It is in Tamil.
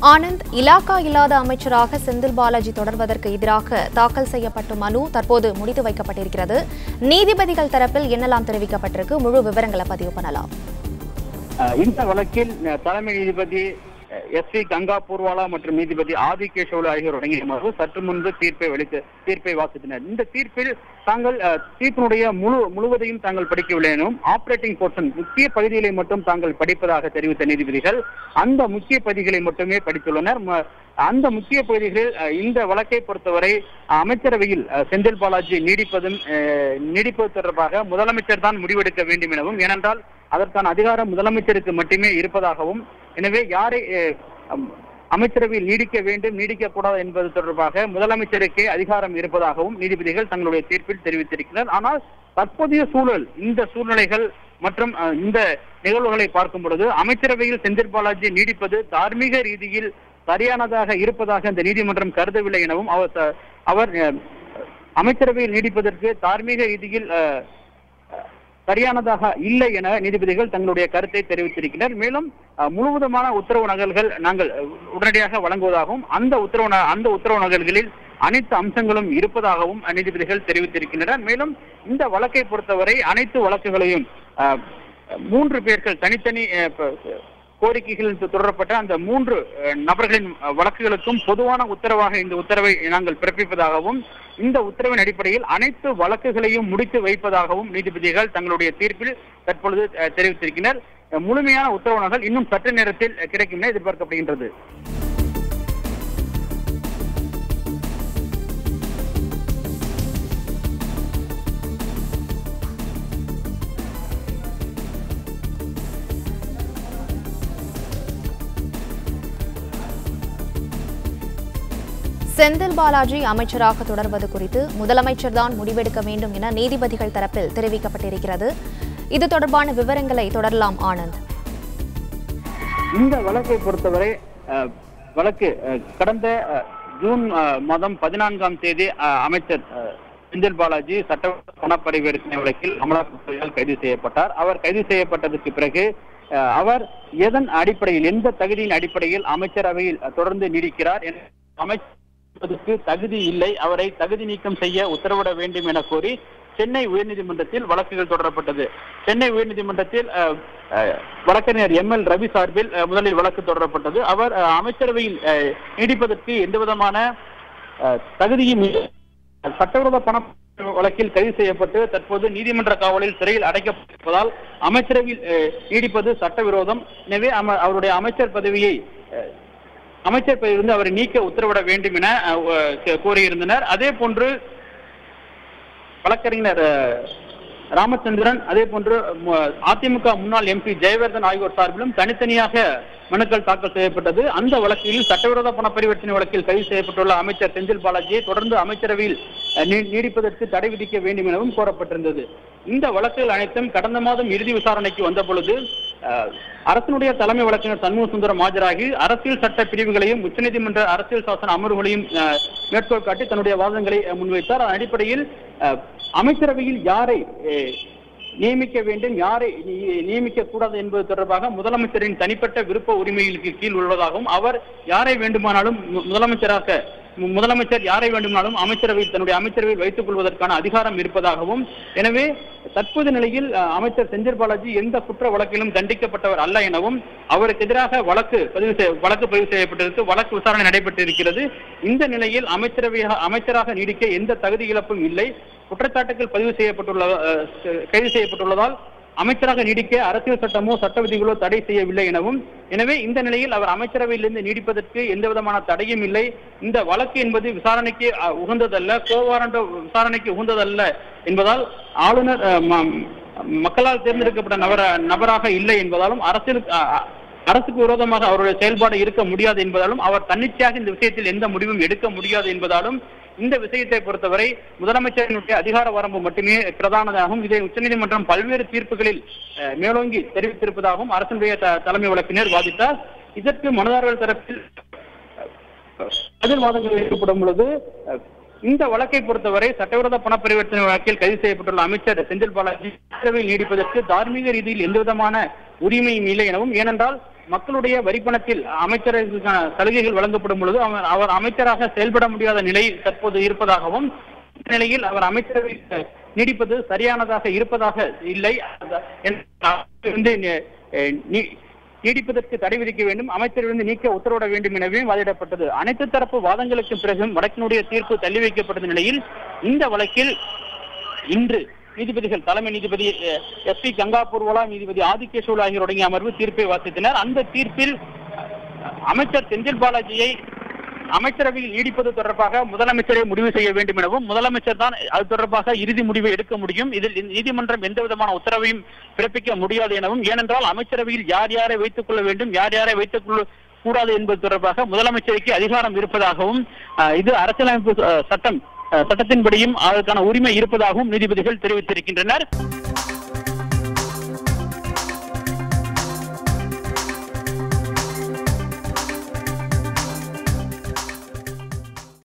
ஆனந்த் இலாக்கா இல்லாத அமைச்சராக செந்தில் பாலாஜி தொடர்வதற்கு எதிராக தாக்கல் செய்யப்பட்ட மனு தற்போது முடித்து வைக்கப்பட்டிருக்கிறது. நீதிபதிகள் தரப்பில் என்னெல்லாம் தெரிவிக்கப்பட்டிருக்கு? முழு விவரங்களை பதிவு பண்ணலாம். இந்த வழக்கில் தலைமை நீதிபதி எஸ் வி கங்கா பூர்வாலா மற்றும் நீதிபதி ஆதி கேசவலு ஆகியோர் அடங்கிய அமர்வு சற்று முன்பு தீர்ப்பை வெளித்து தீர்ப்பை வாசித்தனர். இந்த தீர்ப்பில் தாங்கள் தீர்ப்பினுடைய முழு முழுவதையும் தாங்கள் படிக்கவில்லை எனவும் ஆபரேட்டிங் போர்ஷன் முக்கிய பகுதிகளை மட்டும் தாங்கள் படிப்பதாக தெரிவித்த நீதிபதிகள் அந்த முக்கிய பகுதிகளை மட்டுமே படித்துள்ளனர். அந்த முக்கிய பகுதிகளில் இந்த வழக்கை பொறுத்தவரை அமைச்சரவையில் செந்தில் பாலாஜி நீடிப்பதும் நீடிப்பது தொடர்பாக முதலமைச்சர் தான் முடிவெடுக்க வேண்டும் எனவும் ஏனென்றால் அதற்கான அதிகாரம் முதலமைச்சருக்கு மட்டுமே இருப்பதாகவும் எனவே யாரை அமைச்சரவை அமைச்சரவையில் நீடிக்க வேண்டும் நீடிக்கக்கூடாது என்பது தொடர்பாக முதலமைச்சருக்கே அதிகாரம் இருப்பதாகவும் நீதிபதிகள் தங்களுடைய தீர்ப்பில் தெரிவித்திருக்கிறார். ஆனால் தற்போதைய சூழல் இந்த சூழ்நிலைகள் மற்றும் இந்த நிகழ்வுகளை பார்க்கும் பொழுது அமைச்சரவையில் செந்தில் பாலாஜி நீடிப்பது தார்மீக ரீதியில் சரியானதாக இருப்பதாக இந்த நீதிமன்றம் கருதவில்லை எனவும் அவர் அவர் அமைச்சரவையில் நீடிப்பதற்கு தார்மீக ரீதியில் அஹ், சரியானதாக இல்லை என நீதிபதிகள் தங்களுடைய கருத்தை தெரிவித்திருக்கிறார் மேலும் முழுவதுமான உத்தரவு நகல்கள் நாங்கள் உடனடியாக வழங்குவதாகவும் அந்த உத்தரவு அந்த உத்தரவு நகல்களில் அனைத்து அம்சங்களும் இருப்பதாகவும் நீதிபதிகள் தெரிவித்திருக்கின்றனர். மேலும் இந்த வழக்கை பொறுத்தவரை அனைத்து வழக்குகளையும் மூன்று பேர்கள் தனித்தனி கோரிக்கைகள் தொடரப்பட்ட அந்த மூன்று நபர்களின் வழக்குகளுக்கும் பொதுவான உத்தரவாக இந்த உத்தரவை நாங்கள் பிறப்பிப்பதாகவும் இந்த உத்தரவின் அடிப்படையில் அனைத்து வழக்குகளையும் முடித்து வைப்பதாகவும் நீதிபதிகள் தங்களுடைய தீர்ப்பில் தற்பொழுது அஹ், முழுமையான உத்தரவுகள் இன்னும் சற்று நேரத்தில் கிடைக்கும் என எதிர்பார்க்கப்படுகின்றது. செந்தில் பாலாஜி அமைச்சராக தொடர்வது குறித்து முதலமைச்சர் தான் முடிவெடுக்க வேண்டும் என நீதிபதிகள் தரப்பில் தெரிவிக்கப்பட்டிருக்கிறது. இது தொடர்பான விவரங்களை தொடரலாம் ஆனந்த். இந்த வழக்கை பொறுத்தவரை அஹ், வழக்கு அஹ், கடந்த ஜூன் மாதம் பதினான்காம் தேதி அஹ், அமைச்சர் அஹ், செந்தில் பாலாஜி சட்ட பணப்பரிவர்த்தனை வழக்கில் அமலாக்கத்துறையால் கைது செய்யப்பட்டார். அவர் கைது செய்யப்பட்டதற்கு பிறகு அஹ், அவர் எதன் அடிப்படையில் எந்த தகுதியின் அடிப்படையில் அமைச்சரவையில் தொடர்ந்து நீடிக்கிறார் என அமைச்சருக்கு தகுதி இல்லை. அவரை தகுதி நீக்கம் செய்ய உத்தரவிட வேண்டும் என கோரி சென்னை உயர்நீதிமன்றத்தில் வழக்குகள் தொடரப்பட்டது. சென்னை உயர்நீதிமன்றத்தில் வழக்கறிஞர் எம் எல் ரவி சார்பில் முதலில் வழக்கு தொடரப்பட்டது. அவர் அமைச்சரவையில் அஹ், நீடிப்பதற்கு எந்த விதமான தகுதியும் சட்டவிரோத பண வழக்கில் கைது செய்யப்பட்டு தற்போது நீதிமன்ற காவலில் சிறையில் அடைக்கப்பட்டிருப்பதால் அமைச்சரவையில் நீடிப்பது சட்டவிரோதம். எனவே அவருடைய அமைச்சர் பதவியை அஹ், அமைச்சர் பதவியிலிருந்து அவரை நீக்க உத்தரவிட வேண்டும் என கோரியிருந்தனர். அதே போன்று வழக்கறிஞர் ராமச்சந்திரன் அதே போன்று அதிமுக முன்னாள் எம்பி ஜெயவர்தன் ஆகியோர் சார்பிலும் தனித்தனியாக மனுக்கள் தாக்கல் செய்யப்பட்டது. அந்த வழக்கில் சட்டவிரோத பண பரிவர்த்தனை வழக்கில் கைது செய்யப்பட்டுள்ள அமைச்சர் செந்தில் பாலாஜியை தொடர்ந்து அமைச்சரவையில் நீடிப்பதற்கு தடை விதிக்க வேண்டும் எனவும் கோரப்பட்டிருந்தது. இந்த வழக்குகள் அனைத்தும் கடந்த மாதம் இறுதி விசாரணைக்கு வந்த பொழுது அரசினுடைய தலைமை வழக்கறிஞர் சண்முக சுந்தரம் ஆஜராகி அரசியல் சட்ட பிரிவுகளையும் உச்சநீதிமன்ற அரசியல் சாசன அமர்வுகளையும் மேற்கோள் காட்டி தன்னுடைய வாதங்களை முன்வைத்தார். அதன் அடிப்படையில் அமைச்சரவையில் யாரை நியமிக்க வேண்டும் யாரை நியமிக்க கூடாது என்பது தொடர்பாக முதலமைச்சரின் தனிப்பட்ட விருப்ப உரிமைகளுக்கு கீழ் உள்ளதாகவும் அவர் யாரை வேண்டுமானாலும் மு- முதலமைச்சராக முதலமைச்சர் யாரை வேண்டுமானாலும் அமைச்சரவையில் தன்னுடைய அமைச்சரவையில் வைத்துக் கொள்வதற்கான அதிகாரம் இருப்பதாகவும் எனவே தற்போது நிலையில் அமைச்சர் செந்தில் பாலாஜி எந்த குற்ற வழக்கிலும் தண்டிக்கப்பட்டவர் அல்ல எனவும் அவருக்கு எதிராக வழக்கு பதிவு செய்ய வழக்கு பதிவு செய்யப்பட்டிருக்கு வழக்கு விசாரணை நடைபெற்றிருக்கிறது. இந்த நிலையில் அமைச்சரவையாக அமைச்சராக நீடிக்க எந்த தகுதி இழப்பும் இல்லை. குற்றச்சாட்டுகள் பதிவு செய்யப்பட்டுள்ள கைது செய்யப்பட்டுள்ளதால் அமைச்சராக நீடிக்க அரசியல் சட்டமோ சட்ட விதிகளோ தடை செய்யவில்லை எனவும் எனவே இந்த நிலையில் அவர் அமைச்சரவையிலிருந்து நீடிப்பதற்கு எந்த விதமான தடையும் இல்லை. இந்த வழக்கு என்பது விசாரணைக்கு உகந்ததல்ல கோவாரண்ட விசாரணைக்கு உகந்ததல்ல என்பதால் ஆளுநர் மக்களால் தேர்ந்தெடுக்கப்பட்ட நபர நபராக இல்லை என்பதாலும் அரசியல் அரசுக்கு விரோதமாக அவருடைய செயல்பாடு இருக்க முடியாது என்பதாலும் அவர் தன்னிச்சையாக இந்த விஷயத்தில் எந்த முடிவும் எடுக்க முடியாது என்பதாலும் இந்த விஷயத்தை பொறுத்தவரை முதலமைச்சரினுடைய அதிகார வரம்பு மட்டுமே பிரதானதாகவும் இதை உச்சநீதிமன்றம் பல்வேறு தீர்ப்புகளில் மேலோங்கி தெரிவித்திருப்பதாகவும் அரசனுடைய தலைமை வழக்கினர் வாதிட்டார். இதற்கு மனுதாரர்கள் தரப்பில் பதில் வாதங்கள் வைக்கப்படும் பொழுது இந்த வழக்கை பொறுத்தவரை சட்டவிரோத பண பரிவர்த்தனை வழக்கில் கைது செய்யப்பட்டுள்ள அமைச்சர் செந்தில் பாலாஜி நீடிப்பதற்கு தார்மீக ரீதியில் எந்தவிதமான உரிமையும் இல்லை எனவும் ஏனென்றால் மக்களுடைய வரிப்பணத்தில் அமைச்சர்களுக்கான சலுகைகள் வழங்கப்படும் பொழுது அவர் அவர் அமைச்சராக செயல்பட முடியாத நிலை தற்போது இருப்பதாகவும் நிலையில் அவர் அமைச்சரவை நீடிப்பது சரியானதாக இருப்பதாக இல்லை. நீ- நீடிப்பதற்கு தடை விதிக்க வேண்டும். அமைச்சரிலிருந்து நீக்க உத்தரவிட வேண்டும் எனவே வாதிடப்பட்டது. அனைத்து தரப்பு வாதங்களுக்கு பிறகும் வடக்கினுடைய தீர்ப்பு தள்ளி வைக்கப்பட்ட நிலையில் இந்த வழக்கில் இன்று நீதிபதிகள் தலைமை நீதிபதி எஸ் பி கங்காபூர்வலா நீதிபதி ஆதிகேசவல் ஆகியோர் அடங்கிய அமர்வு தீர்ப்பை வாசித்தனர். அந்த தீர்ப்பில் அமைச்சர் செந்தில் பாலாஜியை அமைச்சரவையில் நீடிப்பது தொடர்பாக முதலமைச்சரை முடிவு செய்ய வேண்டும் எனவும் முதலமைச்சர் தான் அது தொடர்பாக இறுதி முடிவை எடுக்க முடியும். இதில் நீதிமன்றம் எந்த விதமான உத்தரவையும் பிறப்பிக்க முடியாது எனவும் ஏனென்றால் அமைச்சரவையில் யார் யாரை வைத்துக் கொள்ள வேண்டும் யார் யாரை வைத்துக் கொள்ள கூடாது என்பது தொடர்பாக முதலமைச்சருக்கு அதிகாரம் இருப்பதாகவும் இது அரசியலமைப்பு சட்டம் சட்டத்தின்படியும் அதற்கான உரிமை இருப்பதாகவும் நீதிபதிகள் தெரிவித்திருக்கின்றனர்.